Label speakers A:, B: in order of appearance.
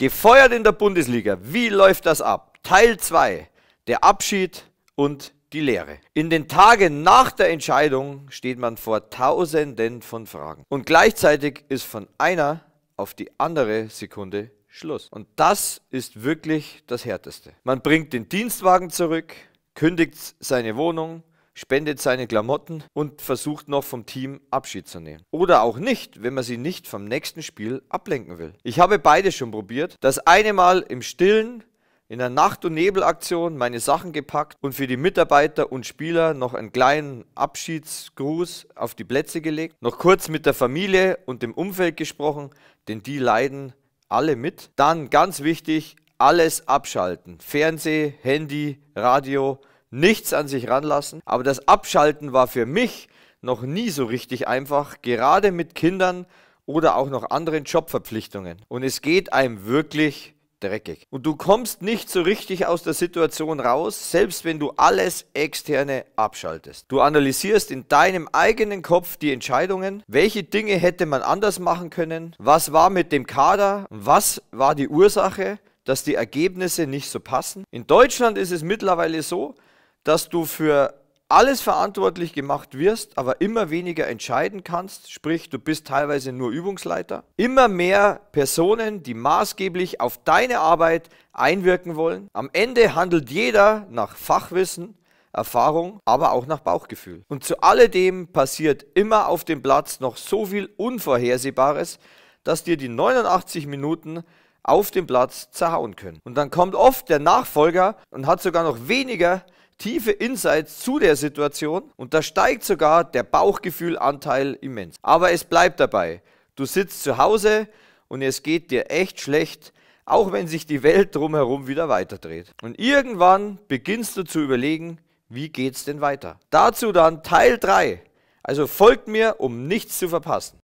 A: Gefeuert in der Bundesliga. Wie läuft das ab? Teil 2. Der Abschied und die Lehre. In den Tagen nach der Entscheidung steht man vor Tausenden von Fragen. Und gleichzeitig ist von einer auf die andere Sekunde Schluss. Und das ist wirklich das Härteste. Man bringt den Dienstwagen zurück, kündigt seine Wohnung, spendet seine Klamotten und versucht noch vom Team Abschied zu nehmen. Oder auch nicht, wenn man sie nicht vom nächsten Spiel ablenken will. Ich habe beides schon probiert. Das eine Mal im Stillen in der Nacht- und Nebelaktion meine Sachen gepackt und für die Mitarbeiter und Spieler noch einen kleinen Abschiedsgruß auf die Plätze gelegt. Noch kurz mit der Familie und dem Umfeld gesprochen, denn die leiden alle mit. Dann ganz wichtig, alles abschalten. Fernseh, Handy, Radio, nichts an sich ranlassen. Aber das Abschalten war für mich noch nie so richtig einfach, gerade mit Kindern oder auch noch anderen Jobverpflichtungen. Und es geht einem wirklich dreckig. Und du kommst nicht so richtig aus der Situation raus, selbst wenn du alles externe abschaltest. Du analysierst in deinem eigenen Kopf die Entscheidungen, welche Dinge hätte man anders machen können, was war mit dem Kader, was war die Ursache, dass die Ergebnisse nicht so passen. In Deutschland ist es mittlerweile so, dass du für alles verantwortlich gemacht wirst, aber immer weniger entscheiden kannst, sprich du bist teilweise nur Übungsleiter. Immer mehr Personen, die maßgeblich auf deine Arbeit einwirken wollen. Am Ende handelt jeder nach Fachwissen, Erfahrung, aber auch nach Bauchgefühl. Und zu alledem passiert immer auf dem Platz noch so viel Unvorhersehbares, dass dir die 89 Minuten auf dem Platz zerhauen können. Und dann kommt oft der Nachfolger und hat sogar noch weniger tiefe Insights zu der Situation und da steigt sogar der Bauchgefühlanteil immens. Aber es bleibt dabei. Du sitzt zu Hause und es geht dir echt schlecht, auch wenn sich die Welt drumherum wieder weiterdreht. Und irgendwann beginnst du zu überlegen, wie geht's denn weiter? Dazu dann Teil 3. Also folgt mir, um nichts zu verpassen.